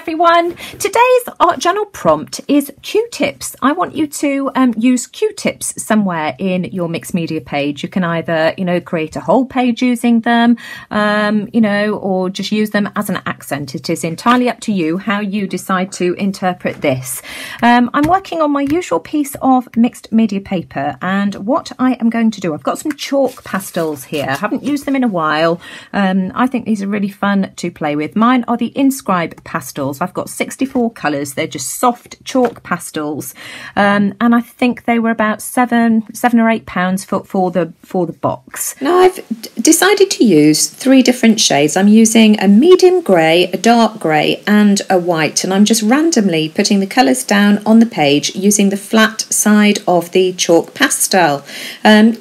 everyone. Today's art journal prompt is Q-tips. I want you to um, use Q-tips somewhere in your mixed media page. You can either, you know, create a whole page using them, um, you know, or just use them as an accent. It is entirely up to you how you decide to interpret this. Um, I'm working on my usual piece of mixed media paper and what I am going to do, I've got some chalk pastels here. I haven't used them in a while. Um, I think these are really fun to play with. Mine are the Inscribe pastels. I've got 64 colours. They're just soft chalk pastels. Um, and I think they were about seven, seven or eight pounds for, for the for the box. Now I've decided to use three different shades. I'm using a medium grey, a dark grey and a white and I'm just randomly putting the colours down on the page using the flat side of the chalk pastel. Um,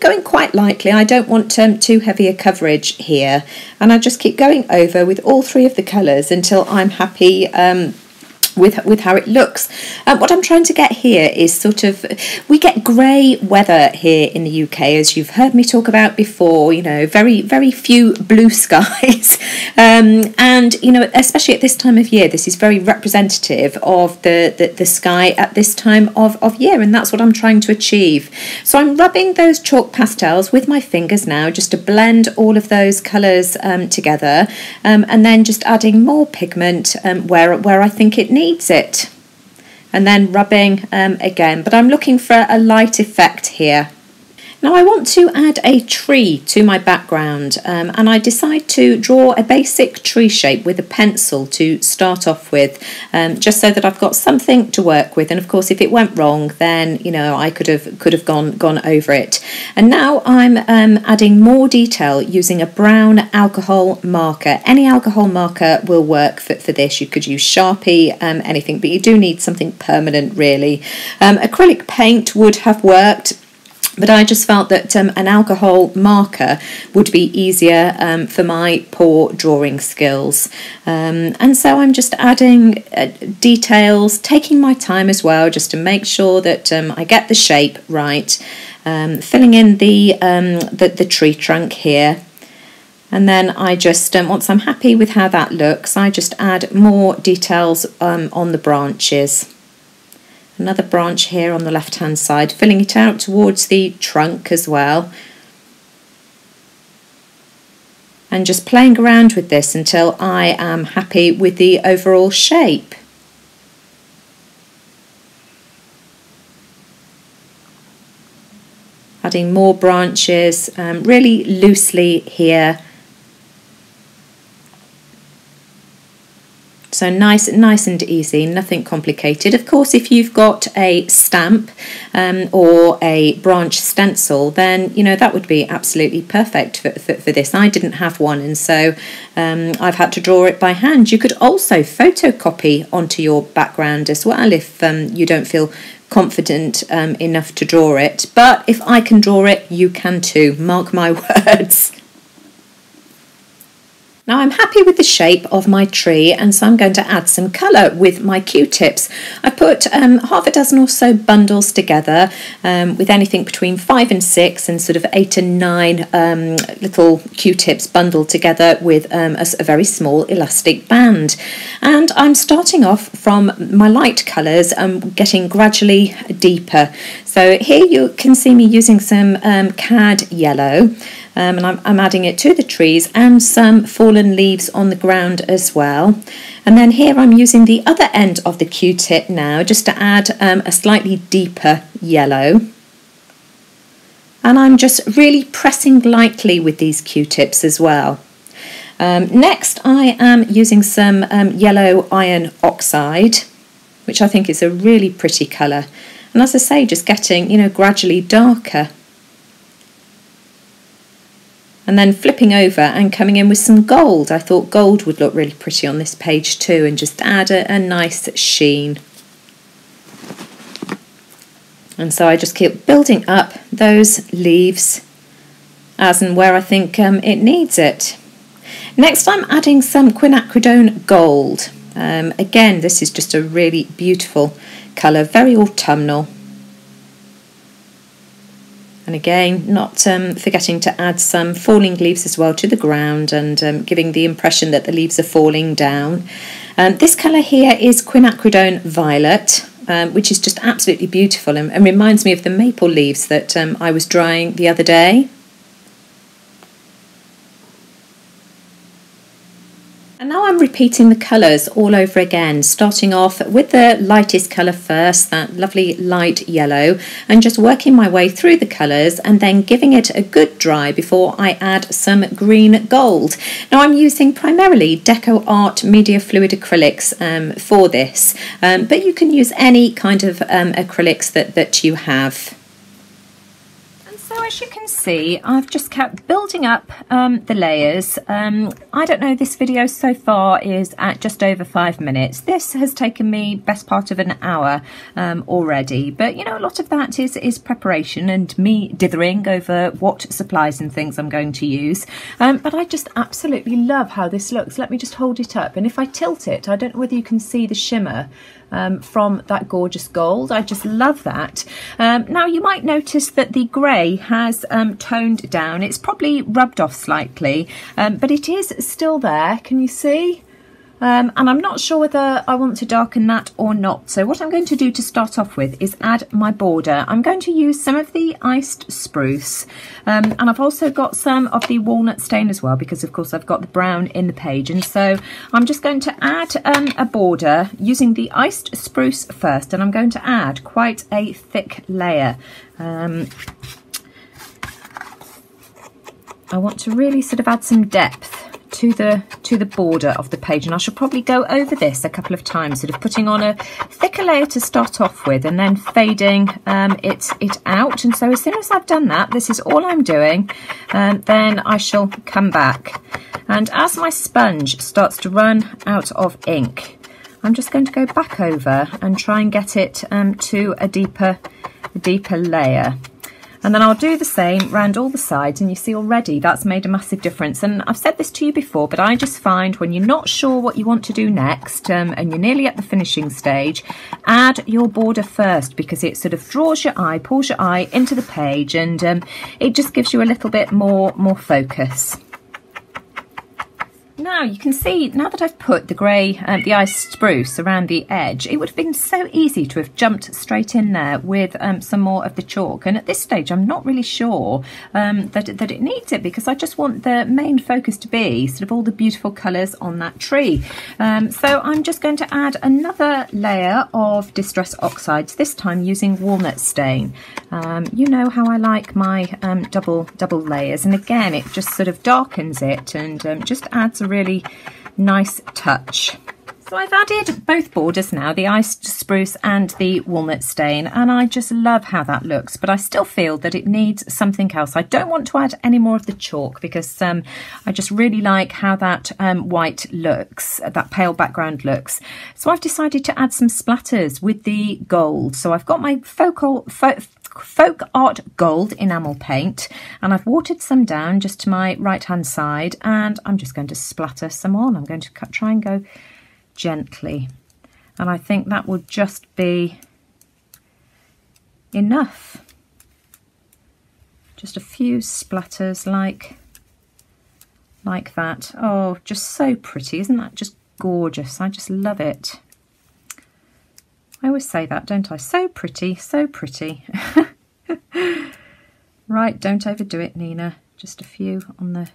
going quite lightly. I don't want um, too heavy a coverage here. And I just keep going over with all three of the colours until I'm happy um, with with how it looks. Um, what I'm trying to get here is sort of we get grey weather here in the UK, as you've heard me talk about before. You know, very very few blue skies, um, and you know, especially at this time of year, this is very representative of the, the the sky at this time of of year, and that's what I'm trying to achieve. So I'm rubbing those chalk pastels with my fingers now, just to blend all of those colours um, together, um, and then just adding more pigment um, where where I think it needs needs it. And then rubbing um, again, but I'm looking for a light effect here. Now I want to add a tree to my background um, and I decide to draw a basic tree shape with a pencil to start off with um, just so that I've got something to work with. And of course if it went wrong then you know I could have could have gone gone over it. And now I'm um, adding more detail using a brown alcohol marker. Any alcohol marker will work for, for this. You could use Sharpie um, anything but you do need something permanent really. Um, acrylic paint would have worked but I just felt that um, an alcohol marker would be easier um, for my poor drawing skills. Um, and so I'm just adding uh, details, taking my time as well, just to make sure that um, I get the shape right. Um, filling in the, um, the, the tree trunk here. And then I just, once I'm happy with how that looks, I just add more details on the branches another branch here on the left hand side filling it out towards the trunk as well and just playing around with this until I am happy with the overall shape. Adding more branches um, really loosely here So nice, nice and easy, nothing complicated. Of course, if you've got a stamp um, or a branch stencil, then you know that would be absolutely perfect for, for, for this. I didn't have one, and so um, I've had to draw it by hand. You could also photocopy onto your background as well if um, you don't feel confident um, enough to draw it. But if I can draw it, you can too. Mark my words. Now I'm happy with the shape of my tree and so I'm going to add some colour with my Q-tips. I put um, half a dozen or so bundles together um, with anything between five and six and sort of eight and nine um, little Q-tips bundled together with um, a, a, very small elastic band. And I'm starting off from my light colours and getting gradually deeper. So here you can see me using some um, cad yellow um, and I'm, I'm adding it to the trees and some fallen leaves on the ground as well. And then here I'm using the other end of the Q-tip now just to add um, a slightly deeper yellow. And I'm just really pressing lightly with these Q-tips as well. Um, next I am using some um, yellow iron oxide, which I think is a really pretty colour. And as I say, just getting, you know, gradually darker and then flipping over and coming in with some gold. I thought gold would look really pretty on this page too and just add a, a nice sheen. And so I just keep building up those leaves as and where I think um, it needs it. Next I'm adding some quinacridone gold. Um, again, this is just a really beautiful colour, very autumnal. And again, not um, forgetting to add some falling leaves as well to the ground and um, giving the impression that the leaves are falling down. Um, this colour here is quinacridone violet. Um, which is just absolutely beautiful and, and, reminds me of the maple leaves that um, I was drying the other day. And now I'm repeating the colours all over again, starting off with the lightest colour first, that lovely light yellow, and just working my way through the colours and then giving it a good dry before I add some green gold. Now I'm using primarily Deco Art Media Fluid acrylics um, for this, um, but you can use any kind of um, acrylics that, that you have. As you can see, I've just kept building up um, the layers. Um, I don't know, this video so far is at just over five minutes. This has taken me best part of an hour um, already, but you know, a lot of that is, is preparation and me dithering over what supplies and things I'm going to use. Um, but I just absolutely love how this looks. Let me just hold it up. And if I tilt it, I don't know whether you can see the shimmer um, from that gorgeous gold. I just love that. Um, now you might notice that the grey has um, toned down. It's probably rubbed off slightly, um, but it is still there. Can you see? Um, and I'm not sure whether I want to darken that or not. So what I'm going to do to start off with is add my border. I'm going to use some of the iced spruce um, and I've also got some of the walnut stain as well because of course I've got the brown in the page and so I'm just going to add um, a border using the iced spruce first and I'm going to add quite a thick layer. Um, I want to really sort of add some depth to the to the border of the page and I should probably go over this a couple of times sort of putting on a thicker layer to start off with and then fading um, it it out. And so as soon as I've done that this is all I'm doing um, then I shall come back. And as my sponge starts to run out of ink I'm just going to go back over and try and get it um, to a deeper deeper layer and then I'll do the same round all the sides and you see already that's made a massive difference. And I've said this to you before, but I just find when you're not sure what you want to do next um, and you're nearly at the finishing stage, add your border first because it sort of draws your eye, pulls your eye into the page and um, it just gives you a little bit more, more focus. Now you can see, now that I've put the grey, uh, the ice spruce around the edge, it would have been so easy to have jumped straight in there with um, some more of the chalk. And at this stage, I'm not really sure um, that, that it needs it because I just want the main focus to be sort of all the beautiful colours on that tree. Um, so I'm just going to add another layer of Distress Oxides, this time using walnut stain. Um, you know how I like my um, double double layers. And again, it just sort of darkens it and um, just adds a really nice touch. So I've added both borders now, the iced spruce and the walnut stain, and I just love how that looks, but I still feel that it needs something else. I don't want to add any more of the chalk because um, I just really like how that um, white looks, that pale background looks. So I've decided to add some splatters with the gold. So I've got my focal, fo Folk Art Gold enamel paint and I've watered some down just to my right hand side and I'm just going to splatter some on. I'm going to cut, try and go gently and I think that will just be enough. Just a few splatters like like that. Oh, just so pretty. Isn't that just gorgeous? I just love it. Always say that, don't I? So pretty, so pretty. right, don't overdo it, Nina. Just a few on the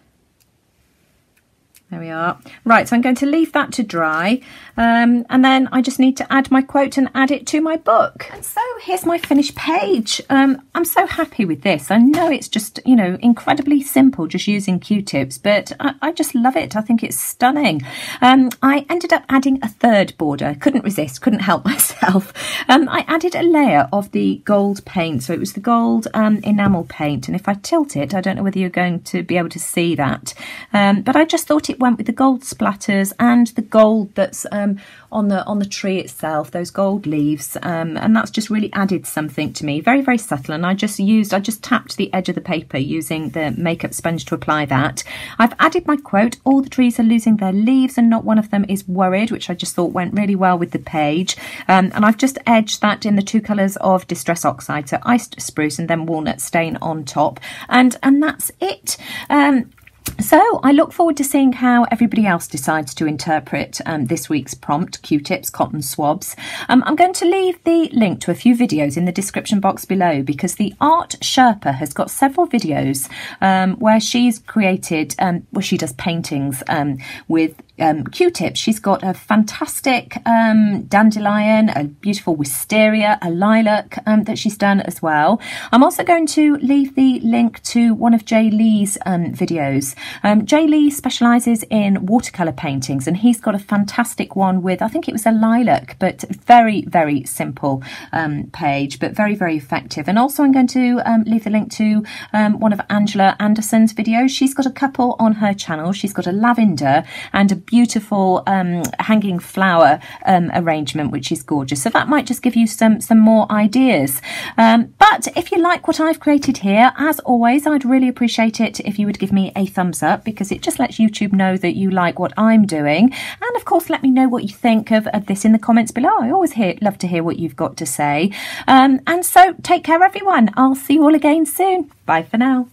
there we are. Right, so I'm going to leave that to dry um, and then I just need to add my quote and add it to my book. And so here's my finished page. Um, I'm so happy with this. I know it's just, you know, incredibly simple just using Q-tips, but I, I, just love it. I think it's stunning. Um, I ended up adding a third border. Couldn't resist, couldn't help myself. Um, I added a layer of the gold paint. So it was the gold um, enamel paint. And if I tilt it, I don't know whether you're going to be able to see that, um, but I just thought it went with the gold splatters and the gold that's um, on the on the tree itself, those gold leaves, um, and that's just really added something to me. Very very subtle, and I just used I just tapped the edge of the paper using the makeup sponge to apply that. I've added my quote: "All the trees are losing their leaves, and not one of them is worried," which I just thought went really well with the page. Um, and I've just edged that in the two colours of Distress Oxide, so iced spruce and then walnut stain on top, and and that's it. Um, so I look forward to seeing how everybody else decides to interpret um, this week's prompt, Q-tips, cotton swabs. Um, I'm going to leave the link to a few videos in the description box below because the Art Sherpa has got several videos um, where she's created, um, where she does paintings um, with um, Q-tips. She's got a fantastic um, dandelion, a beautiful wisteria, a lilac um, that she's done as well. I'm also going to leave the link to one of Jay Lee's um, videos. Um, Jay Lee specialises in watercolour paintings and he's got a fantastic one with, I think it was a lilac, but very, very simple um, page, but very, very effective. And also I'm going to leave the link to one of Angela Anderson's videos. She's got a couple on her channel. She's got a lavender and a beautiful um, hanging flower um, arrangement, which is gorgeous. So that might just give you some, some more ideas. Um, but if you like what I've created here, as always, I'd really appreciate it if you would give me a thumbs up because it just lets YouTube know that you like what I'm doing. And of course, let me know what you think of, of this in the comments below. I always hear, love to hear what you've got to say. Um, and so take care, everyone. I'll see you all again soon. Bye for now.